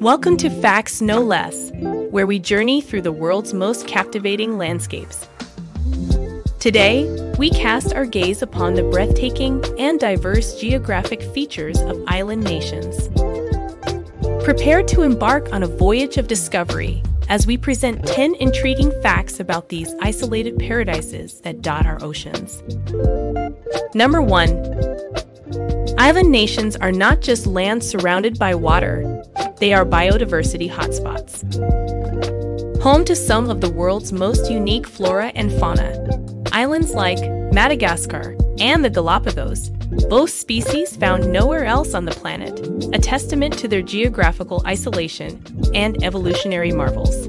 Welcome to Facts No Less, where we journey through the world's most captivating landscapes. Today, we cast our gaze upon the breathtaking and diverse geographic features of island nations. Prepare to embark on a voyage of discovery as we present 10 intriguing facts about these isolated paradises that dot our oceans. Number 1. Island nations are not just land surrounded by water, they are biodiversity hotspots. Home to some of the world's most unique flora and fauna, islands like Madagascar and the Galapagos both species found nowhere else on the planet, a testament to their geographical isolation and evolutionary marvels.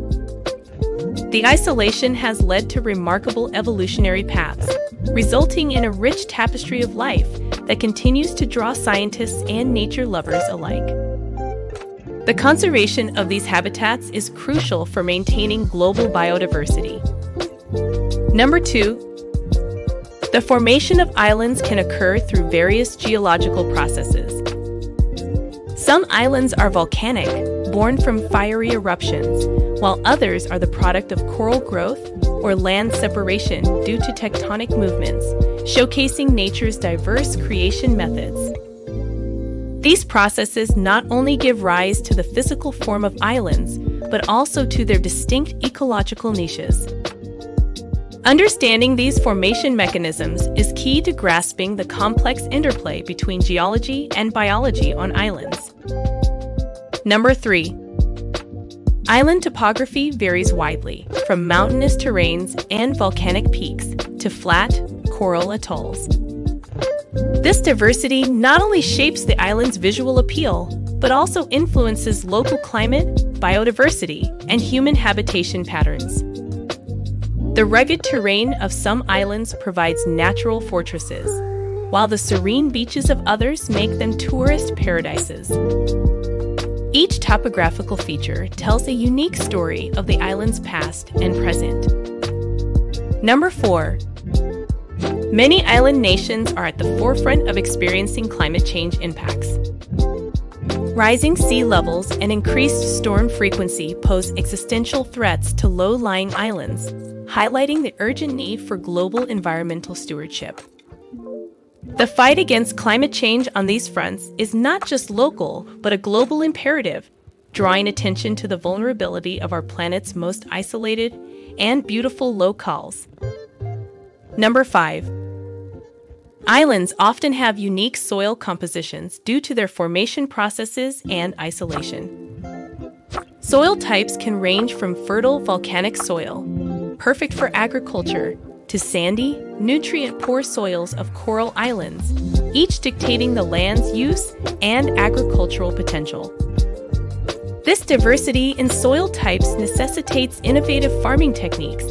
The isolation has led to remarkable evolutionary paths, resulting in a rich tapestry of life that continues to draw scientists and nature lovers alike. The conservation of these habitats is crucial for maintaining global biodiversity. Number two, the formation of islands can occur through various geological processes. Some islands are volcanic, born from fiery eruptions, while others are the product of coral growth or land separation due to tectonic movements, showcasing nature's diverse creation methods. These processes not only give rise to the physical form of islands, but also to their distinct ecological niches. Understanding these formation mechanisms is key to grasping the complex interplay between geology and biology on islands. Number 3. Island topography varies widely, from mountainous terrains and volcanic peaks to flat, coral atolls. This diversity not only shapes the island's visual appeal, but also influences local climate, biodiversity, and human habitation patterns. The rugged terrain of some islands provides natural fortresses, while the serene beaches of others make them tourist paradises. Each topographical feature tells a unique story of the island's past and present. Number 4. Many island nations are at the forefront of experiencing climate change impacts. Rising sea levels and increased storm frequency pose existential threats to low lying islands, highlighting the urgent need for global environmental stewardship. The fight against climate change on these fronts is not just local, but a global imperative, drawing attention to the vulnerability of our planet's most isolated and beautiful locales. Number 5. Islands often have unique soil compositions due to their formation processes and isolation. Soil types can range from fertile volcanic soil, perfect for agriculture, to sandy, nutrient poor soils of coral islands, each dictating the land's use and agricultural potential. This diversity in soil types necessitates innovative farming techniques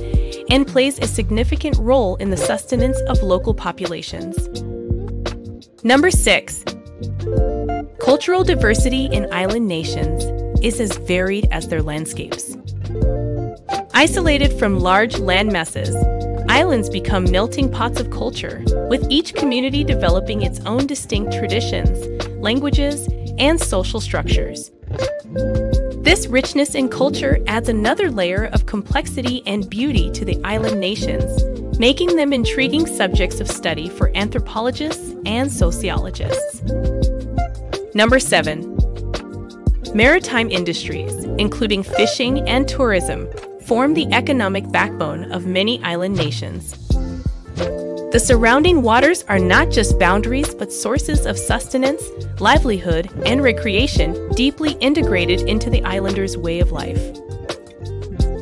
and plays a significant role in the sustenance of local populations. Number 6. Cultural diversity in island nations is as varied as their landscapes. Isolated from large land masses, islands become melting pots of culture, with each community developing its own distinct traditions, languages, and social structures. This richness in culture adds another layer of complexity and beauty to the island nations, making them intriguing subjects of study for anthropologists and sociologists. Number 7. Maritime industries, including fishing and tourism, form the economic backbone of many island nations. The surrounding waters are not just boundaries but sources of sustenance, livelihood, and recreation deeply integrated into the islanders' way of life.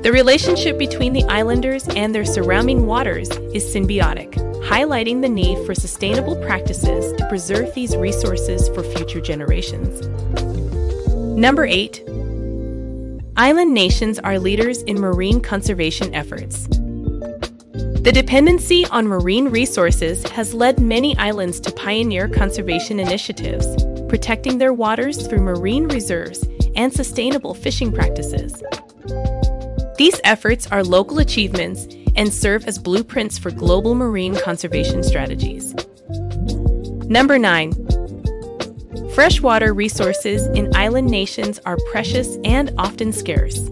The relationship between the islanders and their surrounding waters is symbiotic, highlighting the need for sustainable practices to preserve these resources for future generations. Number 8 Island nations are leaders in marine conservation efforts. The dependency on marine resources has led many islands to pioneer conservation initiatives, protecting their waters through marine reserves and sustainable fishing practices. These efforts are local achievements and serve as blueprints for global marine conservation strategies. Number 9 Freshwater resources in island nations are precious and often scarce.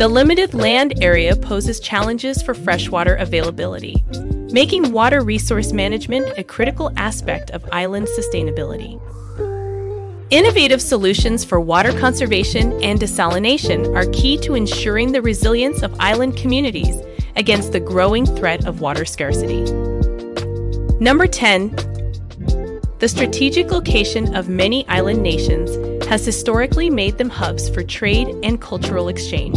The limited land area poses challenges for freshwater availability, making water resource management a critical aspect of island sustainability. Innovative solutions for water conservation and desalination are key to ensuring the resilience of island communities against the growing threat of water scarcity. Number 10. The strategic location of many island nations has historically made them hubs for trade and cultural exchange.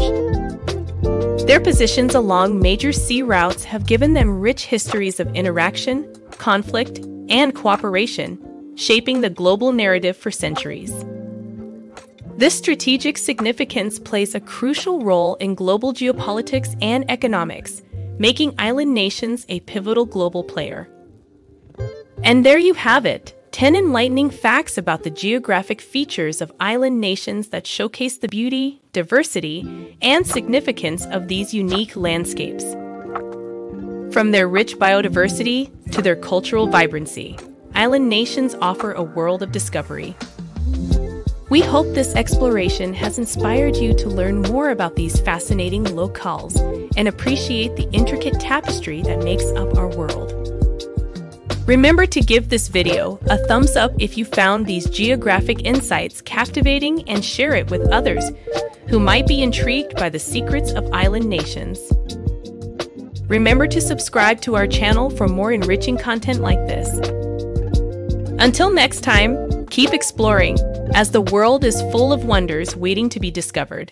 Their positions along major sea routes have given them rich histories of interaction, conflict, and cooperation, shaping the global narrative for centuries. This strategic significance plays a crucial role in global geopolitics and economics, making island nations a pivotal global player. And there you have it 10 enlightening facts about the geographic features of island nations that showcase the beauty, diversity, and significance of these unique landscapes. From their rich biodiversity to their cultural vibrancy, island nations offer a world of discovery. We hope this exploration has inspired you to learn more about these fascinating locales and appreciate the intricate tapestry that makes up our world. Remember to give this video a thumbs up if you found these geographic insights captivating and share it with others who might be intrigued by the secrets of island nations. Remember to subscribe to our channel for more enriching content like this. Until next time, keep exploring, as the world is full of wonders waiting to be discovered.